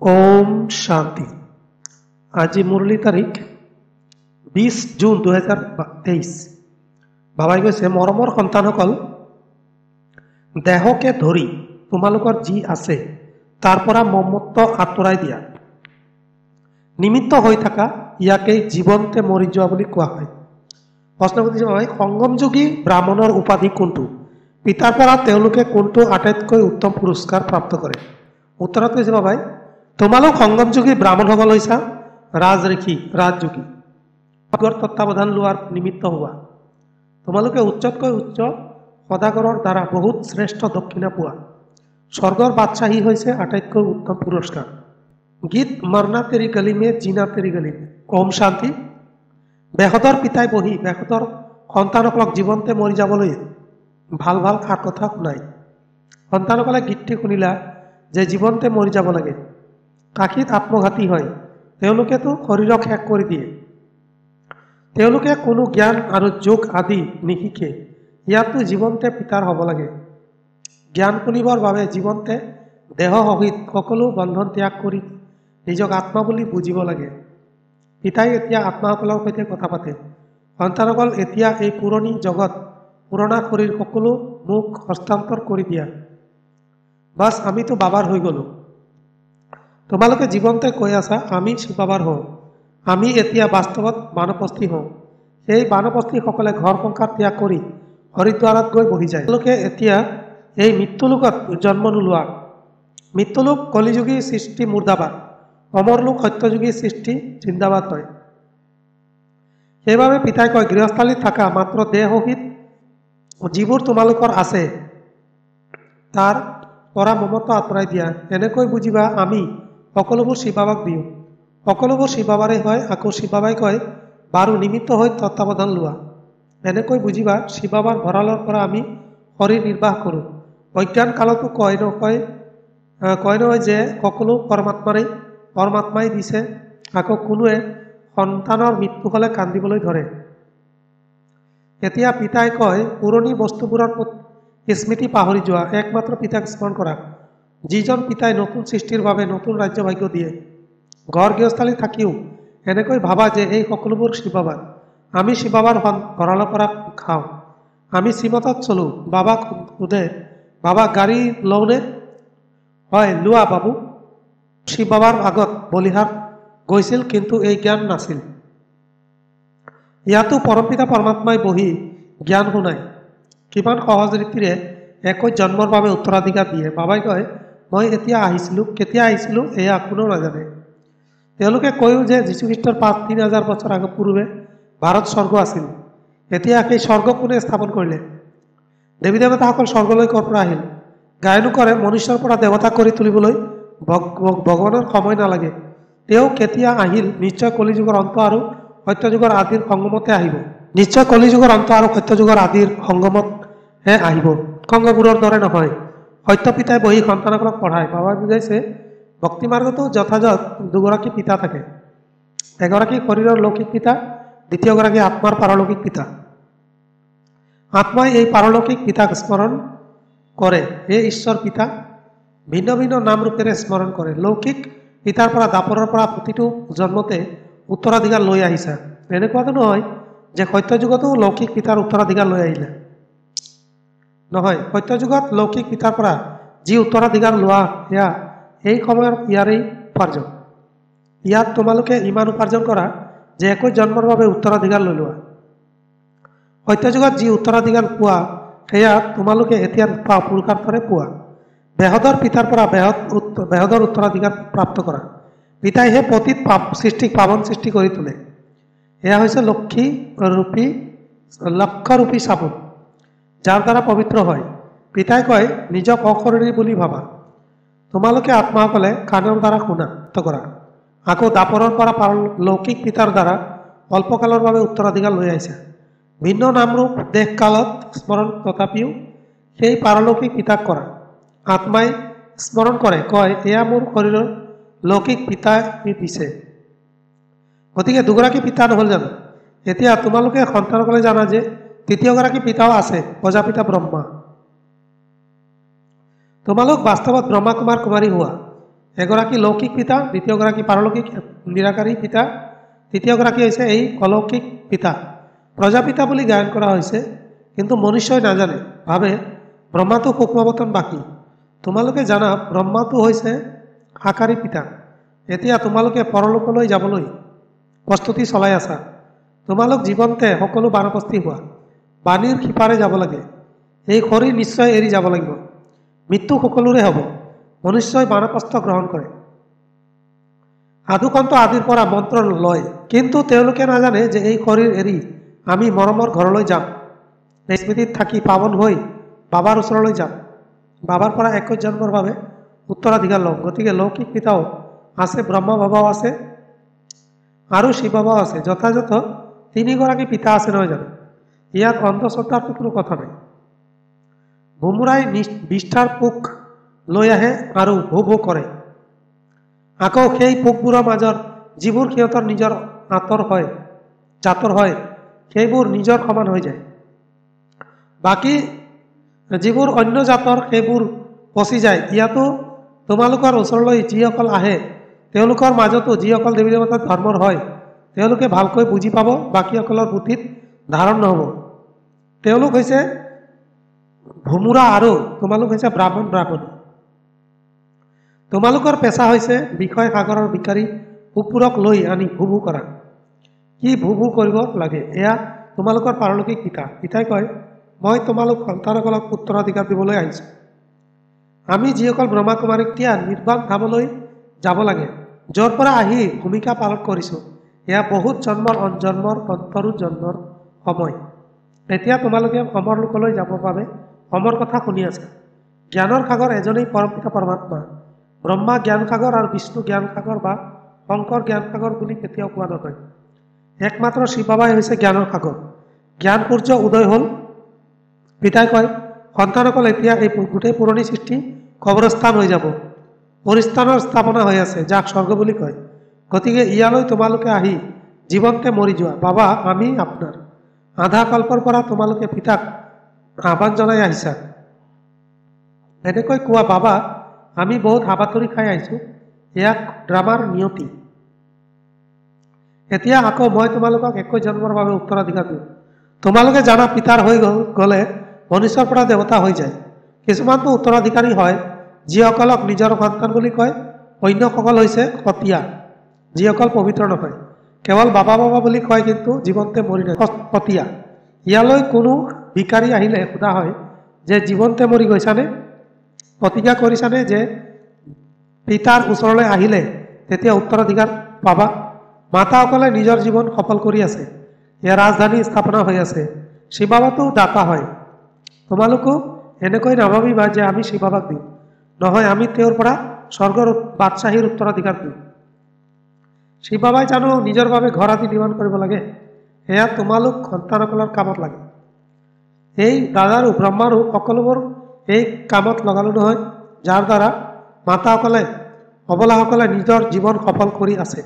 ওম শান্তি। আজি মুরলী তাৰিখ বিশ জুন দুহেজাৰ তেইছ বাবাই কৈছে, মৰমৰ সন্তানসকল, দেহকে ধৰি তোমালোকৰ যি আছে, তাৰ পৰা মমত্ব আঁতৰাই দিয়া। নিমিত্ত হৈ থকা, ইয়াকেই জীৱনতে মৰি যোৱা বুলি কোৱা হয়। প্ৰশ্ন সুধিছে বাবাই সংগমযোগী ব্ৰাহ্মণৰ উপাধি কোনটো? পিতাৰ পৰা তেওঁলোকে কোনটো আটাইতকৈ উত্তম পুৰস্কাৰ প্ৰাপ্ত কৰে? উত্তৰত কৈছে বাবাই তোমালোক সংগমযোগী ব্ৰাহ্মণসকল হৈছা ৰাজঋষি ৰাজযোগী আগৰ তত্বাৱধান লোৱাৰ নিমিত্ত হোৱা। তোমালোকে উচ্চতকৈ উচ্চ সদাগৰৰ দ্বাৰা বহুত শ্ৰেষ্ঠ দক্ষিণা পোৱা। স্বৰ্গৰ বাদশ্বাহী হৈছে আটাইতকৈ উত্তম পুৰস্কাৰ। গীত মৰণা তেৰি গলি মে জিনা তেৰি গলি। ওম শান্তি। বেহতৰ পিতাই বহি বেহতৰ সন্তানসকলক জীৱনতে মৰি যাবলৈ ভালো ভালো সাত কথা শুনাই সন্তানসকলে গীতটি শুনিলা যে জীৱনতে মৰি যাব লাগে। কাশীত আত্মঘাতী হয়। তেওঁলোকেতো শৰীৰক শেষ কৰি দিয়ে। তেওঁলোকে কোনো জ্ঞান আৰু যোগ আদি নিশিকে। ইয়াতো জীৱনতে পিতাৰ হ'ব লাগে। জ্ঞান শুনিবৰ বাবে জীৱনতে দেহ সহিত সকলো বন্ধন ত্যাগ কৰি নিজক আত্মা বুলি বুজিব লাগে। পিতাই এতিয়া আত্মাসকলৰ সৈতে কথা পাতে। সন্তানসকল এতিয়া এই পুৰণি জগত পুৰণা শৰীৰ সকলো মোক হস্তান্তৰ কৰি দিয়া। বাছ আমিতো বাবাৰ হৈ গ'লোঁ। তোমালোকে জীৱনতে কৈ আছা, আমি বাবাৰ হওঁ। আমি এতিয়া বাস্তৱত বানপস্থী হওঁ। সেই বানপস্থীসকলে ঘৰ সংসাৰ ত্যাগ কৰি হৰিদ্বাৰত গৈ বহি যায়। তেওঁলোকে এতিয়া এই মৃত্যুলোকত জন্ম নোলোৱা। মৃত্যুলোক কলিযুগী সৃষ্টি মুৰ্দাবাদ। অমৰলোক সত্যযুগী সৃষ্টি জিন্দাবাদ হয়। সেইবাবে পিতাই কয়, গৃহস্থালীত থকা মাত্ৰ দেহসহিত যিবোৰ তোমালোকৰ আছে, তাৰ পৰা মমত্ব আঁতৰাই দিয়া। এনেকৈ বুজিবা, আমি সকলোবোৰ শিৱ বাবাক দিওঁ। সকলোবোৰ শিৱ বাবাৰে হয় আকৌ শিৱ বাবাই কয় বাৰু নিমিত্ত হৈ তত্বাৱধান লোৱা। এনেকৈ বুজিবা শিৱ বাবাৰ ভঁৰালৰ পৰা আমি শৰীৰ নিৰ্বাহ কৰোঁ। অজ্ঞান কালতো কয় নকয় কয় নহয় যে সকলো পৰমাত্মাৰেই পৰমাত্মাই দিছে আকৌ কোনোৱে সন্তানৰ মৃত্যু হ'লে কান্দিবলৈ ধৰে। এতিয়া পিতাই কয় পুৰণি বস্তুবোৰৰ স্মৃতি পাহৰি যোৱা। একমাত্ৰ পিতাক স্মৰণ কৰা। যিজন পিতাই নতুন সৃষ্টিৰ বাবে নতুন ৰাজ্য ভাগ্য দিয়ে, ঘৰ গৃহস্থালী থাকিও এনেকৈ ভাবা যে এই সকলোবোৰ শিৱবাৰ আমি শিৱবাৰ ভঁৰালৰ পৰা খাওঁ। আমি শ্ৰীমতত চলোঁ, বাবাক সোধে, বাবা গাড়ী লওঁনে? হয়, লোৱা বাবু। শিৱ বাবাৰ আগত বলিহাৰ গৈছিল কিন্তু এই জ্ঞান নাছিল। ইয়াতো পৰমপিতা পৰমাত্মাই বহি জ্ঞান শুনায়। কিমান সহজ ৰীতিৰে একৈছ জন্মৰ বাবে উত্তৰাধিকাৰ দিয়ে। বাবাই কয় মই এতিয়া আহিছিলোঁ কেতিয়া আহিছিলোঁ এয়া কোনেও নাজানে তেওঁলোকে কয়ো যে যীশুখ্ৰীষ্টৰ পাঁচ তিনি হাজাৰ বছৰ আগৰ পূৰ্বে ভাৰত স্বৰ্গ আছিল। এতিয়া সেই স্বৰ্গ কোনে স্থাপন কৰিলে? দেৱী দেৱতাসকল স্বৰ্গলৈ ক'ৰ পৰা আহিল? গায়নো কৰে মনুষ্যৰ পৰা দেৱতা কৰি তুলিবলৈ ভগৱানৰ সময় নালাগে। তেওঁ কেতিয়া আহিল নিশ্চয় কলিযুগৰ অন্ত আৰু সত্যযুগৰ আদিৰ সংগমতে আহিব। নিশ্চয় কলিযুগৰ অন্ত আৰু সত্যযুগৰ আদিৰ সংগমতহে আহিব। সংগবোৰৰ দৰে নহয়। সত্য পিতাই বহি সন্তানসকলক পঢ়ায়। বাবাই বুজাইছে ভক্তি মাৰ্গতো যথাযথ, দুগৰাকী পিতা থাকে। এগৰাকী শৰীৰৰ লৌকিক পিতা, দ্বিতীয়গৰাকী আত্মাৰ পাৰলৌকিক পিতা। আত্মাই এই পাৰলৌকিক পিতাক স্মৰণ কৰে। হে ঈশ্বৰ পিতা, ভিন্ন ভিন্ন নাম ৰূপেৰে স্মৰণ কৰে। লৌকিক পিতাৰ পৰা দাপৰৰ পৰা প্ৰতিটো জন্মতে উত্তৰাধিকাৰ লৈ আহিছা। এনেকুৱাটো নহয় যে সত্যযুগতো লৌকিক পিতাৰ উত্তৰাধিকাৰ লৈ আহিলে। নহয় সত্যযুগত লৌকিক পিতাৰ পৰা যি উত্তৰাধিকাৰ লোৱা, সেয়া এই সময়ৰ ইয়াৰেই উপাৰ্জন। ইয়াত তোমালোকে ইমান উপাৰ্জন কৰা যে একৈছ জন্মৰ বাবে উত্তৰাধিকাৰ লৈ লোৱা। সত্যযুগত যি উত্তৰাধিকাৰ পোৱা, সেয়া তোমালোকে এতিয়া পুৰুষাৰ্থৰে পোৱা। বেহদৰ পিতাৰ পৰা বেহদ বেহদৰ উত্তৰাধিকাৰ প্ৰাপ্ত কৰা। পিতাইহে পতীত পাপ সৃষ্টিক পাৱন সৃষ্টি কৰি তোলে। এয়া হৈছে লক্ষী ৰূপী লক্ষৰূপী চাবোন যাৰ দ্বাৰা পবিত্ৰ হয়। পিতাই কয়, নিজক অশৰীৰী বুলি ভাবা। তোমালোকে আত্মাসকলে কাণৰ দ্বাৰা শুনা কৰা। আকৌ দাপৰৰ পৰা লৌকিক পিতাৰ দ্বাৰা অল্পকালৰ বাবে উত্তৰাধিকাৰ লৈ আহিছে। ভিন্ন নামৰূপ দেশকালত স্মৰণ তথাপিও সেই পাৰলৌকিক পিতাক কৰা। আত্মাই স্মৰণ কৰে, কয়, এয়া মোৰ শৰীৰৰ লৌকিক পিতাই দিছে। গতিকে দুগৰাকী পিতা নহ'ল জানো? এতিয়া তোমালোকে সন্তানসকলে জানা যে তৃতীয়গৰাকী পিতাও আছে, প্ৰজাপিতা ব্ৰহ্মা। তোমালোক বাস্তৱত ব্ৰহ্মা কুমাৰ কুমাৰী হোৱা। এগৰাকী লৌকিক পিতা, দ্বিতীয়গৰাকী পাৰলৌকিক, নিৰাকাৰী পিতা। তৃতীয়গৰাকী হৈছে এই অলৌকিক পিতা। প্ৰজাপিতা বুলি গায়ন কৰা হৈছে, কিন্তু মনুষ্যই নাজানে। ভাবে, ব্ৰহ্মাটো সূক্ষ্মৱতন বাকী। তোমালোকে জানা, ব্ৰহ্মাটো হৈছে আকাৰী পিতা। এতিয়া তোমালোকে পৰলোকলৈ যাবলৈ প্ৰস্তুতি চলাই আছা। তোমালোক জীৱনতে সকলো বানপস্থি হোৱা। বাণীৰ শিপাৰে যাব লাগে। এই শৰীৰ নিশ্চয় এৰি যাব লাগিব। মৃত্যু সকলোৰে হ'ব। মনুষ্যই বানপ্ৰস্থ গ্ৰহণ কৰে। সাধুকন্ত আদিৰ পৰা মন্ত্ৰ লয়। কিন্তু তেওঁলোকে নাজানে যে এই শৰীৰ এৰি আমি মৰমৰ ঘৰলৈ যাম। স্মৃতিত থাকি পাৱন হৈ বাবাৰ ওচৰলৈ যাম। বাবাৰ পৰা একৈছ জন্মৰ বাবে উত্তৰাধিকাৰ ল'ম গতিকে লৌকিক পিতাও আছে ব্ৰহ্ম বাবাও আছে আৰু শিৱ বাবাও আছে। যথাযথ তিনিগৰাকী পিতা আছে নহয় জানো? ইয়াত অন্ধশ্ৰদ্ধাৰতো কোনো কথা নাই। ভোমোৰাই বিষ্ঠাৰ পোক লৈ আহে আৰু ভো ভো কৰে। আকৌ সেই পোকবোৰৰ মাজৰ যিবোৰ সিহঁতৰ নিজৰ আঁতৰ হয় জাতৰ হয় সেইবোৰ নিজৰ সমান হৈ যায়। বাকী যিবোৰ অন্য জাতৰ সেইবোৰ পচি যায়। ইয়াতো তোমালোকৰ ওচৰলৈ যিসকল আহে তেওঁলোকৰ মাজতো যিসকল দেৱী দেৱতাৰ ধৰ্মৰ হয় তেওঁলোকে ভালকৈ বুজি পাব বাকীসকলৰ পুথিত ধাৰণ নহ'ব। তেওঁলোক হৈছে ভোমোৰা আৰু তোমালোক হৈছে ব্ৰাহ্মণ ব্ৰাহ্মণ। তোমালোকৰ পেচা হৈছে বিষয় সাগৰৰ বিকাৰী কুকুৰক লৈ আনি ভু ভু কৰা। কি ভু ভু কৰিব লাগে? এয়া তোমালোকৰ পাৰলৌকিক পিতা পিতাই কয় মই তোমালোক সন্তানসকলক উত্তৰাধিকাৰ দিবলৈ আহিছোঁ। আমি যিসকল ব্ৰহ্মাকুমাৰীক এতিয়া নিৰ্বাণ ধামলৈ যাব লাগে য'ৰ পৰা আহি ভূমিকা পালন কৰিছোঁ এয়া বহুত জন্মৰ জন্মৰ অন্তৰো জন্মৰ সময়। এতিয়া তোমালোকে অমৰ লোকলৈ যাবৰ বাবে অমৰ কথা শুনি আছে। জ্ঞানৰ সাগৰ এজনেই পৰমপিতা পৰমাত্মা। ব্ৰহ্মা জ্ঞান সাগৰ আৰু বিষ্ণু জ্ঞান সাগৰ বা শংকৰ জ্ঞান সাগৰ বুলি কেতিয়াও কোৱা নহয়। একমাত্ৰ শিৱ হৈছে জ্ঞানৰ সাগৰ। জ্ঞান সূৰ্য উদয় হ'ল। পিতাই কয়, সন্তানসকল, এতিয়া এই গোটেই পুৰণি সৃষ্টি কবৰস্থান হৈ যাব। পৰিস্থানৰ স্থাপনা হৈ আছে, যাক স্বৰ্গ বুলি কয়। গতিকে ইয়ালৈ তোমালোকে আহি জীৱনতে মৰি যোৱা। বাবা, আমি আপোনাৰ। আধা কল্পৰ পৰা তোমালোকে পিতাক আহ্বান জনাই আহিছা। এনেকৈ কোৱা বাবা আমি বহুত হাবাথৰি খাই আহিছোঁ এয়া ড্ৰামাৰ নিয়তি। এতিয়া আকৌ মই তোমালোকক একৈছ জন্মৰ বাবে উত্তৰাধিকাৰ দিওঁ। তোমালোকে জানা পিতাৰ হৈ গ'লে মনুষ্যৰ পৰা দেৱতা হৈ যায়। কিছুমানটো উত্তৰাধিকাৰী হয় যিসকলক নিজৰ সন্তান বুলি কয় অন্যসকল হৈছে সতীয়া যিসকল পবিত্ৰ নহয়। কেৱল বাবা বাবা বুলি কয় কিন্তু জীৱনতে মৰি নাই সতীয়া ইয়ালৈ কোনো ভিকাৰী আহিলে সোধা হয় যে জীৱনতে মৰি গৈছানে? প্ৰতিজ্ঞা কৰিছানে যে পিতাৰ ওচৰলৈ আহিলে তেতিয়া উত্তৰাধিকাৰ পাবা? মাতাসকলে নিজৰ জীৱন সফল কৰি আছে। ইয়াৰ ৰাজধানী স্থাপনা হৈ আছে। শিৱাবাতো দাতা হয়। তোমালোকো এনেকৈ নাভাবিবা যে আমি শিৱাবাক দিওঁ নহয় আমি তেওঁৰ পৰা স্বৰ্গৰ বাদশ্বাহীৰ উত্তৰাধিকাৰ দিওঁ শিৱাবাই জানো নিজৰ বাবে ঘৰ আদি নিৰ্মাণ কৰিব লাগে। সেয়া তোমালোক সন্তানসকলৰ কামত লাগে। এই দাদাৰো ব্ৰহ্মাৰো সকলোবোৰ এই কামত লগালোঁ নহয় যাৰ দ্বাৰা মাতাসকলে অবলাসকলে নিজৰ জীৱন সফল কৰি আছে।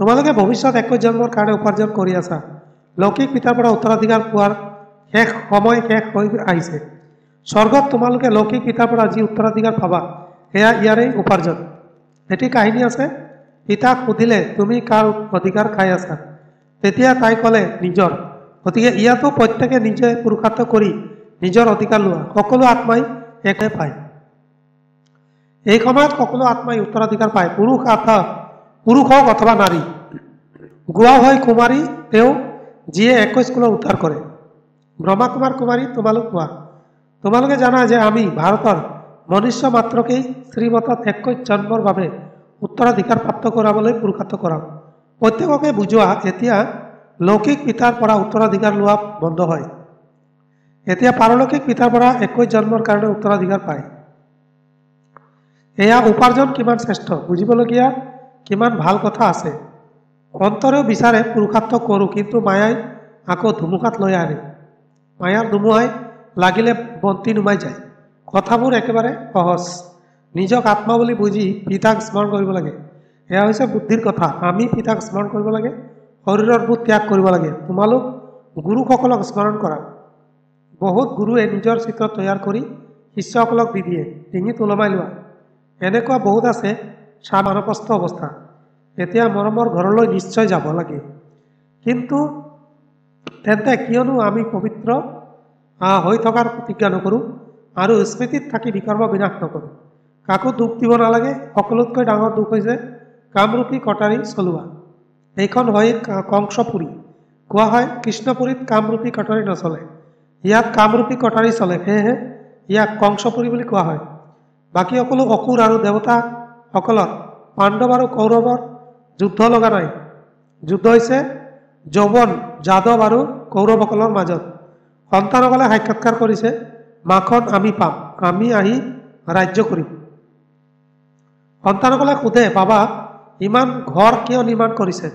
তোমালোকে ভৱিষ্যত একৈছ জন্মৰ কাৰণে উপাৰ্জন কৰি আছা। লৌকিক পিতাৰ পৰা উত্তৰাধিকাৰ পোৱাৰ শেষ সময় শেষ হৈ আহিছে। স্বৰ্গত তোমালোকে লৌকিক পিতাৰ পৰা যি উত্তৰাধিকাৰ পাবা সেয়া ইয়াৰেই উপাৰ্জন। এটি কাহিনী আছে পিতাক সুধিলে, তুমি কাৰ অধিকাৰ খাই আছা? তেতিয়া তাই ক'লে, নিজৰ। গতিকে ইয়াতো প্ৰত্যেকে নিজে পুৰুষাৰ্থ কৰি নিজৰ অধিকাৰ লোৱা। সকলো আত্মাই একে পায়। এই সময়ত সকলো আত্মাই উত্তৰাধিকাৰ পায়। পুৰুষ আত্মা পুৰুষ হওক অথবা নাৰী। গোৱা হয় কুমাৰী, তেওঁ যিয়ে একৈছ কুলৰ উদ্ধাৰ কৰে। ব্ৰহ্মা কুমাৰ কুমাৰী, তোমালোক কোৱা। তোমালোকে জানা যে আমি, ভাৰতৰ মনুষ্য মাত্ৰকেই শ্ৰীমতত একৈছ জন্মৰ বাবে উত্তৰাধিকাৰ প্ৰাপ্ত কৰাবলৈ পুৰুষাৰ্থ কৰাওঁ প্ৰত্যেককে বুজোৱা এতিয়া লৌকিক পিতাৰ পৰা উত্তৰাধিকাৰ লোৱা বন্ধ হয় এতিয়া পাৰলৌকিক পিতাৰ পৰা একৈছ জন্মৰ কাৰণে উত্তৰাধিকাৰ পায়। এয়া উপাৰ্জন কিমান শ্ৰেষ্ঠ বুজিবলগীয়া কিমান ভাল কথা আছে। অন্তৰেও বিচাৰে পুৰুষাৰ্থ কৰোঁ কিন্তু মায়াই আকৌ ধুমুহাত লৈ আনে। মায়াৰ ধুমুহাই লাগিলে বন্তি নুমাই যায়। কথাবোৰ একেবাৰে সহজ। নিজক আত্মা বুলি বুজি পিতাক স্মৰণ কৰিব লাগে। এয়া হৈছে বুদ্ধিৰ কথা। আমি পিতাক স্মৰণ কৰিব লাগে শৰীৰৰ বোধ ত্যাগ কৰিব লাগে। তোমালোক গুৰুসকলক স্মৰণ কৰা। বহুত গুৰুৱে নিজৰ চিত্ৰ তৈয়াৰ কৰি শিষ্যসকলক দি দিয়ে। ডিঙিত ওলমাই লোৱা। এনেকুৱা বহুত আছে চা মানৱস্থ অৱস্থা। এতিয়া মৰমৰ ঘৰলৈ নিশ্চয় যাব লাগে। কিন্তু তেন্তে কিয়নো আমি পবিত্ৰ হৈ থকাৰ প্ৰতিজ্ঞা নকৰোঁ আৰু স্মৃতিত থাকি বিকৰ্ম বিনাশ নকৰোঁ। কাকো দুখ দিব নালাগে সকলোতকৈ ডাঙৰ দুখ হৈছে কামৰূপী কটাৰী চলোৱা। এইখন হয় কংসপুৰী। কোৱা হয় কৃষ্ণপুৰীত কামৰূপী কটাৰী নচলে। ইয়াত কামৰূপী কটাৰী চলে সেয়েহে ইয়াক কংসপুৰী বুলি কোৱা হয়। বাকী সকলো অসুৰ আৰু দেৱতাসকলৰ পাণ্ডৱ আৰু কৌৰৱৰ যুদ্ধ লগা নাই। যুদ্ধ হৈছে যৌৱন যাদৱ আৰু কৌৰৱসকলৰ মাজত। সন্তানসকলে সাক্ষাৎকাৰ কৰিছে মাখন আমি পাম আমি আহি ৰাজ্য কৰিম। সন্তানসকলে সোধে বাবা ইমান ঘৰ কিয় নিৰ্মাণ কৰিছে?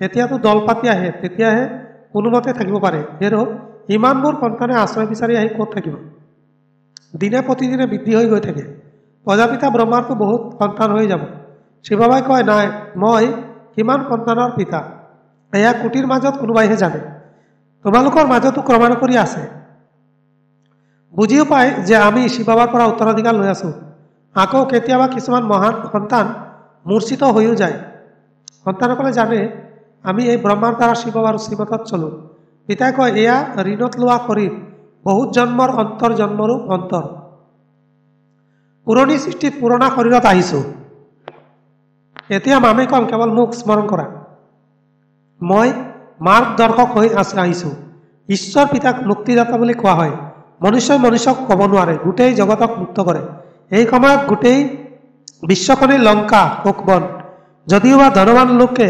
এতিয়াতো দল পাতি আহে তেতিয়াহে কোনোমতে থাকিব পাৰে। সেয়েহে ইমানবোৰ সন্তানে আশ্ৰয় বিচাৰি আহি ক'ত থাকিব? দিনে প্ৰতিদিনে বৃদ্ধি হৈ গৈ থাকে। প্ৰজাপিতা ব্ৰহ্মাৰটো বহুত সন্তান হৈ যাব। শিৱবাই কয় নাই মই কিমান সন্তানৰ পিতা? এয়া কুটিৰ মাজত কোনোবাইহে জানে। তোমালোকৰ মাজতো ক্ৰমানুসৰি আছে। বুজিও পায় যে আমি শিৱবাৰ পৰা উত্তৰাধিকাৰ লৈ আছোঁ। আকৌ কেতিয়াবা কিছুমান মহান সন্তান মূৰ্ছিত হৈও যায়। সন্তানসকলে জানে, আমি এই ব্ৰহ্মাৰ দ্বাৰা শিৱ আৰু শ্ৰীমতত চলোঁ। পিতাই কয়, এয়া ঋণত লোৱা শৰীৰ। বহুত জন্মৰ অন্তৰ জন্মৰো অন্তৰ। পুৰণি সৃষ্টিত পুৰণা শৰীৰত আহিছোঁ। এতিয়া মামে কম, কেৱল মোক স্মৰণ কৰা। মই মাৰ্গদৰ্শক হৈ আহিছোঁ। ঈশ্বৰ পিতাক মুক্তিদাতা বুলি কোৱা হয়। মনুষ্যই মনুষ্যক ক'ব নোৱাৰে। গোটেই জগতক মুক্ত কৰে। এই সময়ত গোটেই বিশ্বখনেই লংকা শোকবন যদিও বা ধনৱান লোকে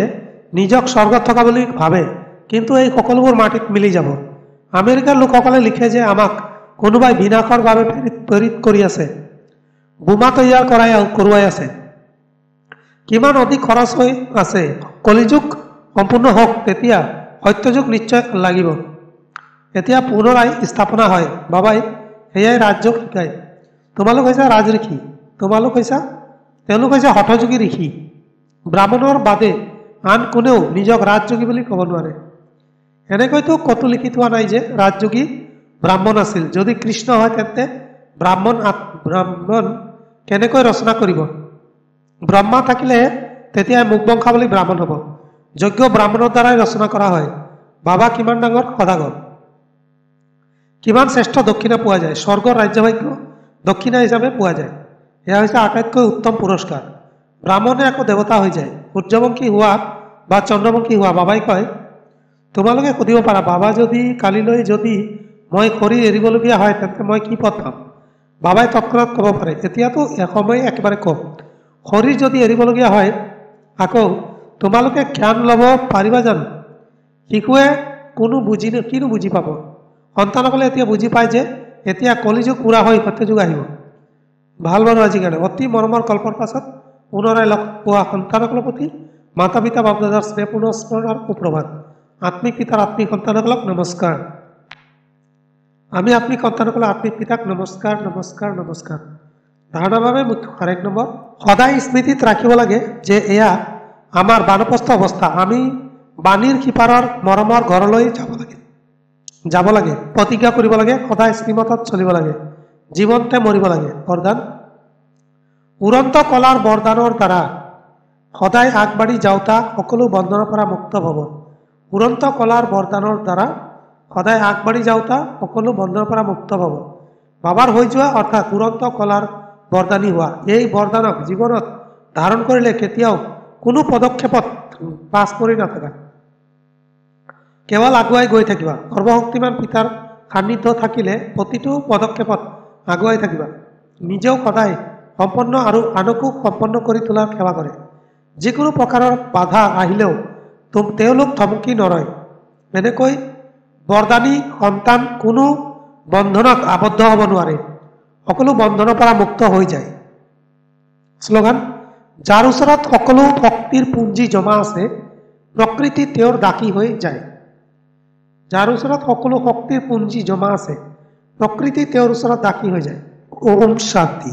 নিজক স্বৰ্গত থকা বুলি ভাবে কিন্তু এই সকলোবোৰ মাটিত মিলি যাব। আমেৰিকাৰ লোকসকলে লিখে যে আমাক কোনোবাই বিনাশৰ বাবে প্ৰেৰিত কৰি আছে। বোমা তৈয়াৰ কৰাই কৰোৱাই আছে। কিমান অধিক খৰচ হৈ আছে কলিযুগ সম্পূৰ্ণ হওক তেতিয়া সত্যযুগ নিশ্চয় লাগিব। এতিয়া পুনৰাই স্থাপনা হয়। বাবাই সেয়াই ৰাজ্যক শিকায়। তোমালোক হৈছে ৰাজঋষি। তোমালোক হৈছা তেওঁলোক হৈছে হঠযোগী ঋষি। ব্ৰাহ্মণৰ বাদে আন কোনেও নিজক ৰাজযোগী বুলি ক'ব নোৱাৰে। এনেকৈতো ক'তো লিখি থোৱা নাই যে ৰাজযোগী ব্ৰাহ্মণ আছিল। যদি কৃষ্ণ হয় তেন্তে ব্ৰাহ্মণ ব্ৰাহ্মণ কেনেকৈ ৰচনা কৰিব? ব্ৰহ্মা থাকিলেহে তেতিয়াই মুখবংশাৱলী ব্ৰাহ্মণ হ'ব। যজ্ঞ ব্ৰাহ্মণৰ দ্বাৰাই ৰচনা কৰা হয়। বাবা কিমান ডাঙৰ সদাগৰ। কিমান শ্ৰেষ্ঠ দক্ষিণা পোৱা যায়। স্বৰ্গৰ ৰাজ্যভাগ্য দক্ষিণা হিচাপে পোৱা যায়। এয়া হৈছে আটাইতকৈ উত্তম পুৰস্কাৰ। ব্ৰাহ্মণে আকৌ দেৱতা হৈ যায়। সূৰ্যবংশী হোৱা বা চন্দ্ৰবংশী হোৱা বাবাই কয় তোমালোকে সুধিব পাৰা বাবা যদি কালিলৈ যদি মই খৰি এৰিবলগীয়া হয় তেন্তে মই কি পথ পাম? বাবাই তৎক্ষণাত ক'ব পাৰে এতিয়াতো এসময় একেবাৰে কম। শৰীৰ যদি এৰিবলগীয়া হয় আকৌ তোমালোকে জ্ঞান ল'ব পাৰিবা জানো? শিশুৱে কোনো বুজি কিনো বুজি পাব? সন্তানসকলে এতিয়া বুজি পায় যে এতিয়া কলিযুগ পুৰা হৈ সত্যযুগ আহিব। ভাল বাৰু আজি কাৰণে অতি মৰমৰ কল্পৰ পাছত পুনৰাই লগ পোৱা সন্তানসকলৰ প্ৰতি মাতা পিতা বাপদাদাৰ স্নেহপূৰ্ণ স্মৰণ আৰু সুপ্ৰভাত। আত্মিক পিতাৰ আত্মিক সন্তানসকলক নমস্কাৰ। আমি আত্মিক সন্তানসকলৰ আত্মিক পিতাক নমস্কাৰ নমস্কাৰ নমস্কাৰ। ধাৰণাৰ বাবে মুখ্য এক নম্বৰ। সদায় স্মৃতিত ৰাখিব লাগে যে এয়া আমাৰ বানপ্ৰস্থ অৱস্থা। আমি বাণীৰ সিপাৰৰ মৰমৰ ঘৰলৈ যাব লাগে। যাব লাগে প্ৰতিজ্ঞা কৰিব লাগে সদায় শ্ৰীমতত চলিব লাগে জীৱনতে মৰিব লাগে। বৰদান? উৰন্ত কলাৰ বৰদানৰ দ্বাৰা সদায় আগবাঢ়ি যাওঁতা সকলো বন্ধনৰ পৰা মুক্ত হ'ব। উৰন্ত কলাৰ বৰদানৰ দ্বাৰা সদায় আগবাঢ়ি যাওঁতা সকলো বন্ধনৰ পৰা মুক্ত হ'ব। বাবাৰ হৈ যোৱা অৰ্থাৎ উৰন্ত কলাৰ বৰদানী হোৱা। এই বৰদানক জীৱনত ধাৰণ কৰিলে কেতিয়াও কোনো পদক্ষেপত পাছ পৰি নাথাকা। কেৱল আগুৱাই গৈ থাকিবা। সৰ্বশক্তিমান পিতাৰ সান্নিধ্য থাকিলে প্ৰতিটো পদক্ষেপত আগুৱাই থাকিবা। নিজেও সদায় সম্পন্ন আৰু আনকো সম্পন্ন কৰি তোলাৰ সেৱা কৰে। যিকোনো প্ৰকাৰৰ বাধা আহিলেও তেওঁলোক থমকি নৰয় এনেকৈ বৰদানী সন্তান কোনো বন্ধনত আবদ্ধ হ'ব নোৱাৰে। সকলো বন্ধনৰ পৰা মুক্ত হৈ যায়। শ্লোগান যাৰ ওচৰত সকলো শক্তিৰ পুঞ্জী জমা আছে প্ৰকৃতি তেওঁৰ দাসী হৈ যায়। যাৰ ওচৰত সকলো শক্তিৰ পুঞ্জী জমা আছে, প্ৰকৃতি তেওঁৰ ওচৰত দাসী হৈ যায়। ওম শান্তি।